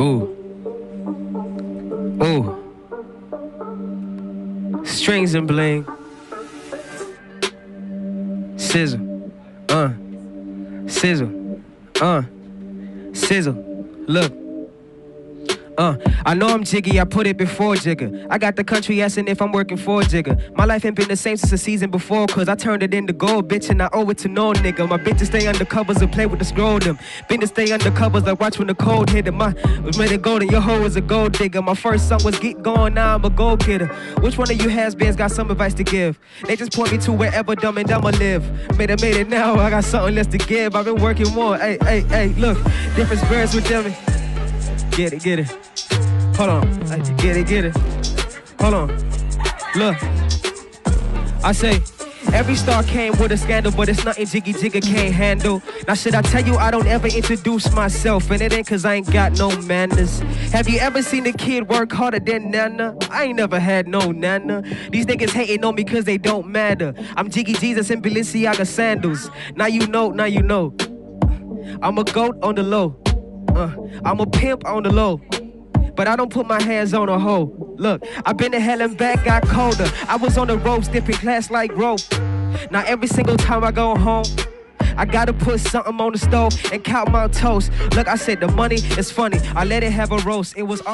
Ooh. Ooh. Strings and bling. Sizzle. Uh. Sizzle. Uh. Sizzle. Look. Uh, I know I'm jiggy, I put it before Jigga. I got the country asking if I'm working for Jigga. My life ain't been the same since the season before, cause I turned it into gold, bitch, and I owe it to no nigga. My bitches stay under covers and play with the scroll them. Been to stay under covers, like watch when the cold hit them. My was made of gold and your hoe is a gold digger. My first song was Get Going, now I'm a gold getter. Which one of you has-beens got some advice to give? They just point me to wherever dumb and dumber live. Made it, made it now, I got something less to give. I've been working more, hey, hey, hey, look, different spirits with them. Get it, get it. Hold on. Get it, get it. Hold on. Look. I say, every star came with a scandal, but it's nothing Jiggy Jigga can't handle. Now, should I tell you I don't ever introduce myself? And it ain't cause I ain't got no manners. Have you ever seen a kid work harder than Nana? I ain't never had no Nana. These niggas hating on me cause they don't matter. I'm Jiggy Jesus in Balenciaga sandals. Now you know, now you know. I'm a goat on the low. Uh, I'm a pimp on the low. But I don't put my hands on a hoe. Look, I've been to hell and back, got colder. I was on the road, dipping class like rope. Now every single time I go home, I gotta put something on the stove and count my toast. Look, I said the money is funny. I let it have a roast. It was all